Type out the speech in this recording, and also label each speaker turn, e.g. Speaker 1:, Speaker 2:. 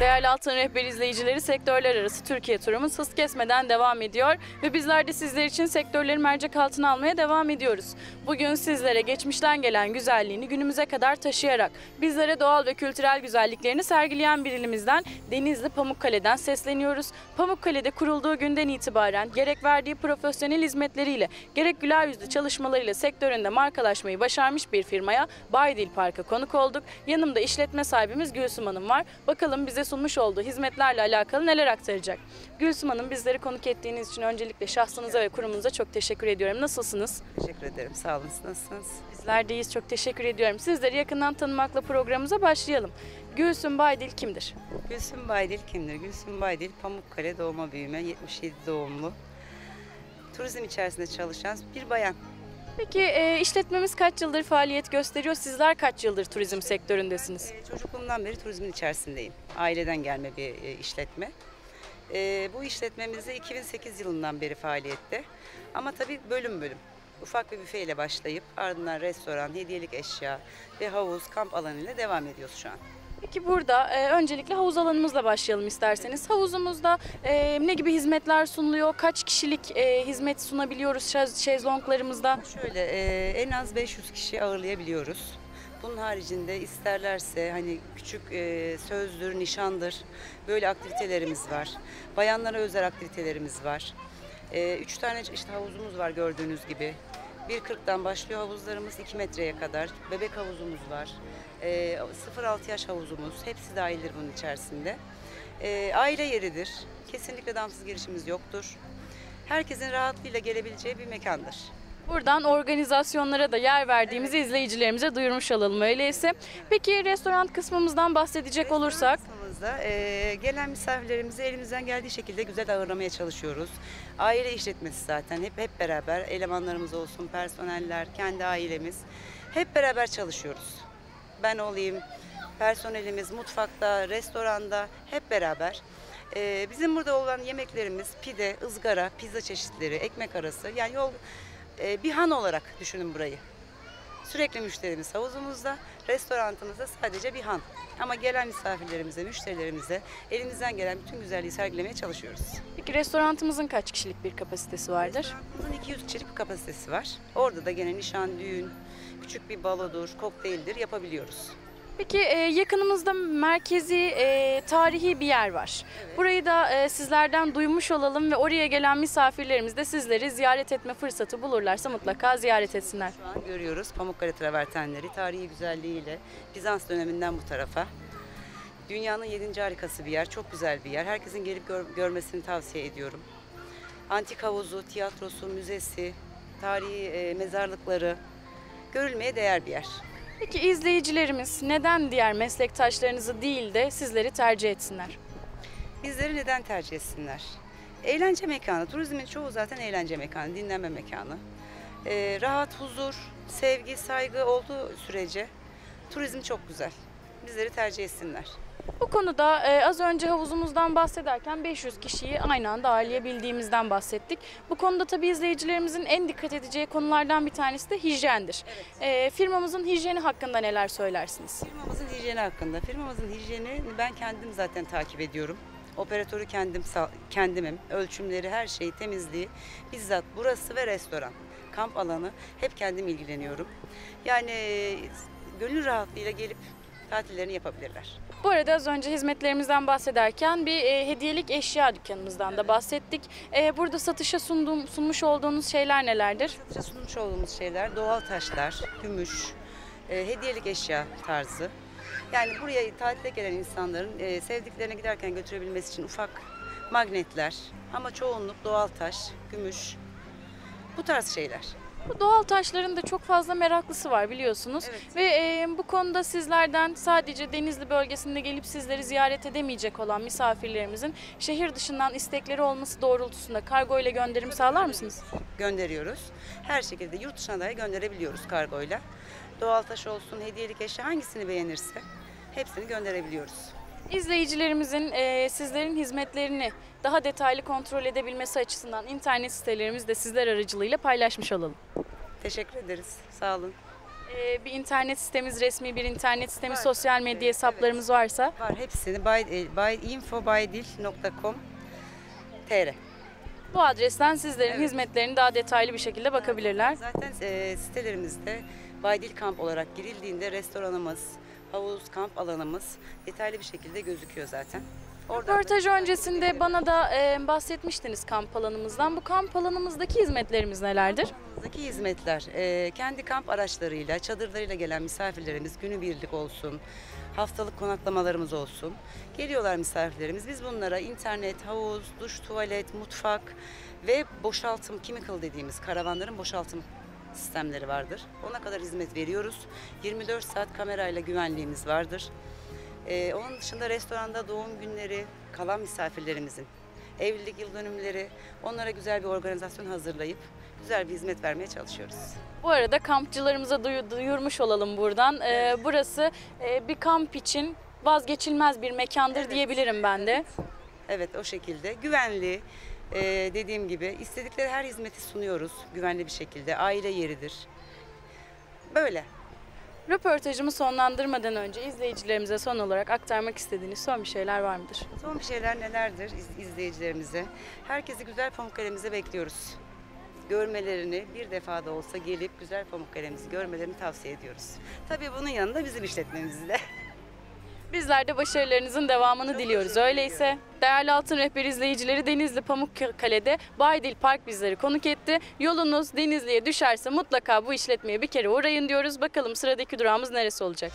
Speaker 1: Değerli Altın Rehber izleyicileri sektörler arası Türkiye turumuz hız kesmeden devam ediyor ve bizler de sizler için sektörleri mercek altına almaya devam ediyoruz. Bugün sizlere geçmişten gelen güzelliğini günümüze kadar taşıyarak bizlere doğal ve kültürel güzelliklerini sergileyen bir ilimizden Denizli Pamukkale'den sesleniyoruz. Pamukkale'de kurulduğu günden itibaren gerek verdiği profesyonel hizmetleriyle gerek güler yüzlü çalışmalarıyla sektöründe markalaşmayı başarmış bir firmaya Baydil Park'a konuk olduk. Yanımda işletme sahibimiz Gülsüm Hanım var. Bakalım bize sunmuş olduğu hizmetlerle alakalı neler aktaracak. Gülsüm Hanım bizleri konuk ettiğiniz için öncelikle şahsınıza ve kurumunuza çok teşekkür ediyorum. Nasılsınız?
Speaker 2: Teşekkür ederim. Sağ olun. Nasılsınız?
Speaker 1: Bizler deyiz. Çok teşekkür ediyorum. Sizleri yakından tanımakla programımıza başlayalım. Gülsüm Baydil kimdir?
Speaker 2: Gülsüm Baydil kimdir? Gülsüm Baydil Pamukkale doğma büyüme 77 doğumlu. Turizm içerisinde çalışan bir bayan.
Speaker 1: Peki e, işletmemiz kaç yıldır faaliyet gösteriyor? Sizler kaç yıldır turizm sektöründesiniz?
Speaker 2: Ee, Çocukluğumdan beri turizmin içerisindeyim. Aileden gelme bir e, işletme. Ee, bu işletmemizde 2008 yılından beri faaliyette. Ama tabii bölüm bölüm. Ufak bir büfeyle başlayıp ardından restoran, hediyelik eşya ve havuz, kamp alanıyla devam ediyoruz şu an.
Speaker 1: Peki burada e, öncelikle havuz alanımızla başlayalım isterseniz. Havuzumuzda e, ne gibi hizmetler sunuluyor? Kaç kişilik e, hizmet sunabiliyoruz şez, şezlonglarımızda?
Speaker 2: Şöyle e, en az 500 kişi ağırlayabiliyoruz. Bunun haricinde isterlerse hani küçük e, sözdür, nişandır böyle aktivitelerimiz var. Bayanlara özel aktivitelerimiz var. E, üç tane işte havuzumuz var gördüğünüz gibi. 1.40'dan başlıyor havuzlarımız 2 metreye kadar. Bebek havuzumuz var. E, 0-6 yaş havuzumuz. Hepsi dahildir bunun içerisinde. E, aile yeridir. Kesinlikle damsız girişimiz yoktur. Herkesin rahatlığıyla gelebileceği bir mekandır.
Speaker 1: Buradan organizasyonlara da yer verdiğimizi izleyicilerimize duyurmuş olalım öyleyse. Peki restoran kısmımızdan bahsedecek olursak?
Speaker 2: Kısmımızda e, gelen misafirlerimizi elimizden geldiği şekilde güzel ağırlamaya çalışıyoruz. Aile işletmesi zaten hep hep beraber elemanlarımız olsun, personeller, kendi ailemiz hep beraber çalışıyoruz. Ben olayım, personelimiz mutfakta, restoranda hep beraber. E, bizim burada olan yemeklerimiz pide, ızgara, pizza çeşitleri, ekmek arası yani yol e, bir han olarak düşünün burayı. Sürekli müşterimiz havuzumuzda, restorantımızda sadece bir han. Ama gelen misafirlerimize, müşterilerimize elimizden gelen bütün güzelliği sergilemeye çalışıyoruz.
Speaker 1: Peki restoranımızın kaç kişilik bir kapasitesi vardır?
Speaker 2: Restoranımızın 200 kişilik bir kapasitesi var. Orada da gene nişan, düğün, küçük bir balodur, kokteyldir yapabiliyoruz.
Speaker 1: Peki e, yakınımızda merkezi e, tarihi bir yer var. Burayı da e, sizlerden duymuş olalım ve oraya gelen misafirlerimiz de sizleri ziyaret etme fırsatı bulurlarsa mutlaka ziyaret etsinler.
Speaker 2: Şu an görüyoruz Pamukkale travertenleri tarihi güzelliğiyle Bizans döneminden bu tarafa. Dünyanın yedinci harikası bir yer, çok güzel bir yer. Herkesin gelip gör- görmesini tavsiye ediyorum. Antik havuzu, tiyatrosu, müzesi, tarihi e, mezarlıkları görülmeye değer bir yer.
Speaker 1: Peki izleyicilerimiz neden diğer meslektaşlarınızı değil de sizleri tercih etsinler?
Speaker 2: Bizleri neden tercih etsinler? Eğlence mekanı, turizmin çoğu zaten eğlence mekanı, dinlenme mekanı. Ee, rahat, huzur, sevgi, saygı olduğu sürece turizm çok güzel. Bizleri tercih etsinler.
Speaker 1: Bu konuda e, az önce havuzumuzdan bahsederken 500 kişiyi aynı anda ağırlayabildiğimizden bahsettik. Bu konuda tabii izleyicilerimizin en dikkat edeceği konulardan bir tanesi de hijyendir. E, firmamızın hijyeni hakkında neler söylersiniz?
Speaker 2: Firmamızın hijyeni hakkında. Firmamızın hijyeni ben kendim zaten takip ediyorum. Operatörü kendim kendimim. Ölçümleri, her şeyi, temizliği bizzat burası ve restoran. Kamp alanı hep kendim ilgileniyorum. Yani gönül rahatlığıyla gelip tatillerini yapabilirler.
Speaker 1: Bu arada az önce hizmetlerimizden bahsederken bir e, hediyelik eşya dükkanımızdan da bahsettik. E, burada satışa sunduğum, sunmuş olduğunuz şeyler nelerdir?
Speaker 2: Satışa sunmuş olduğumuz şeyler doğal taşlar, gümüş, e, hediyelik eşya tarzı. Yani buraya tatile gelen insanların e, sevdiklerine giderken götürebilmesi için ufak magnetler ama çoğunluk doğal taş, gümüş bu tarz şeyler.
Speaker 1: Bu doğal taşların da çok fazla meraklısı var biliyorsunuz.
Speaker 2: Evet.
Speaker 1: Ve e, bu konuda sizlerden sadece Denizli bölgesinde gelip sizleri ziyaret edemeyecek olan misafirlerimizin şehir dışından istekleri olması doğrultusunda kargo ile gönderim sağlar mısınız?
Speaker 2: gönderiyoruz. Her şekilde yurt dışına dahi gönderebiliyoruz kargoyla. Doğal taş olsun, hediyelik eşya hangisini beğenirse hepsini gönderebiliyoruz.
Speaker 1: İzleyicilerimizin e, sizlerin hizmetlerini daha detaylı kontrol edebilmesi açısından internet sitelerimizi de sizler aracılığıyla paylaşmış olalım.
Speaker 2: Teşekkür ederiz. Sağ olun.
Speaker 1: Ee, bir internet sitemiz, resmi bir internet sitemi,
Speaker 2: Var.
Speaker 1: sosyal medya
Speaker 2: Evet,
Speaker 1: hesaplarımız varsa
Speaker 2: Var hepsini by, e, by infobaydil.com tr.
Speaker 1: bu adresten sizlerin
Speaker 2: Evet.
Speaker 1: hizmetlerini daha detaylı bir şekilde bakabilirler.
Speaker 2: Zaten e, sitelerimizde Baydil Kamp olarak girildiğinde restoranımız, havuz, kamp alanımız detaylı bir şekilde gözüküyor zaten.
Speaker 1: Röportaj öncesinde bana da e, bahsetmiştiniz kamp alanımızdan. Bu kamp alanımızdaki hizmetlerimiz nelerdir?
Speaker 2: Alanımızdaki hizmetler, e, kendi kamp araçlarıyla, çadırlarıyla gelen misafirlerimiz günübirlik olsun, haftalık konaklamalarımız olsun. Geliyorlar misafirlerimiz. Biz bunlara internet, havuz, duş, tuvalet, mutfak ve boşaltım, chemical dediğimiz karavanların boşaltım sistemleri vardır. Ona kadar hizmet veriyoruz. 24 saat kamerayla güvenliğimiz vardır. E, onun dışında restoranda doğum günleri, kalan misafirlerimizin evlilik yıl dönümleri, onlara güzel bir organizasyon hazırlayıp güzel bir hizmet vermeye çalışıyoruz.
Speaker 1: Bu arada kampçılarımıza duyu- duyurmuş olalım buradan. Ee, burası e, bir kamp için vazgeçilmez bir mekandır
Speaker 2: Evet.
Speaker 1: diyebilirim ben de.
Speaker 2: Evet o şekilde güvenli, e, dediğim gibi istedikleri her hizmeti sunuyoruz güvenli bir şekilde. Aile yeridir. Böyle.
Speaker 1: Röportajımı sonlandırmadan önce izleyicilerimize son olarak aktarmak istediğiniz son bir şeyler var mıdır?
Speaker 2: Son bir şeyler nelerdir iz- izleyicilerimize? Herkesi güzel Pamukkale'mize bekliyoruz. Görmelerini bir defa da olsa gelip güzel Pamukkale'mizi görmelerini tavsiye ediyoruz. Tabii bunun yanında bizim işletmemizi de.
Speaker 1: Bizler de başarılarınızın devamını diliyoruz. Öyleyse değerli Altın Rehber izleyicileri Denizli Pamukkale'de Baydil Park bizleri konuk etti. Yolunuz Denizli'ye düşerse mutlaka bu işletmeye bir kere uğrayın diyoruz. Bakalım sıradaki durağımız neresi olacak?